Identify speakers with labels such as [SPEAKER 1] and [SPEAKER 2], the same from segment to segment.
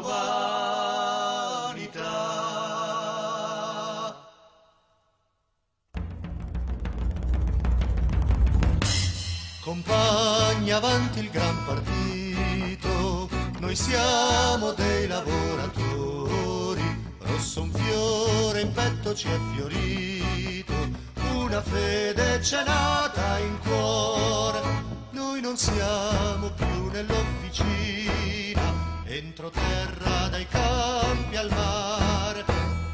[SPEAKER 1] nostra. Compagni avanti il gran partito, noi siamo dei lavoratori, rosso un fiore in petto ci è fiorito, una fede c'è nata in cuore, noi non siamo più nell'officina entro terra dai campi al mare,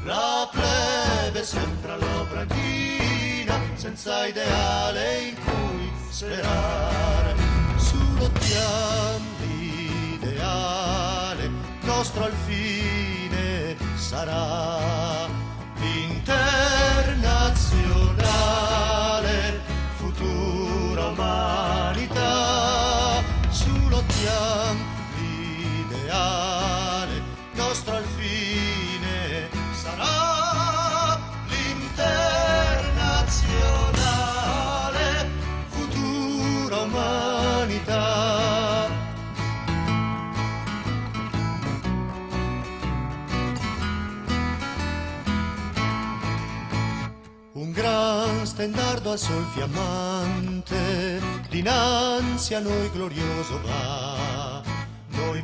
[SPEAKER 1] la plebe sempre all'opera china, senza ideale in cui sperare, su lottiamo l'ideale, nostro al fine sarà l'internazionale, futura umanità, su l'ideale, nostro al fine sarà l'internazionale, futura umanità. Un gran stendardo al sol fiammante, dinanzi a noi glorioso va.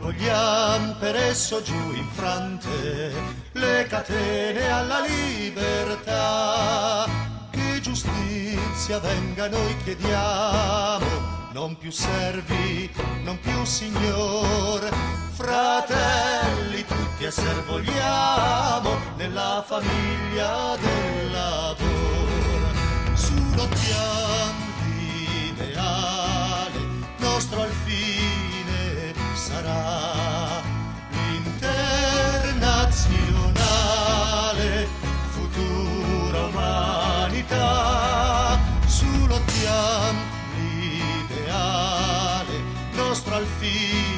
[SPEAKER 1] Vogliamo per esso giù infrante le catene alla libertà. Che giustizia venga noi chiediamo, non più servi, non più signor, fratelli tutti esser vogliamo nella famiglia del lavoro. Su l'internazionale, futura umanità. Su lottiamo l'ideale, nostro al fine sarà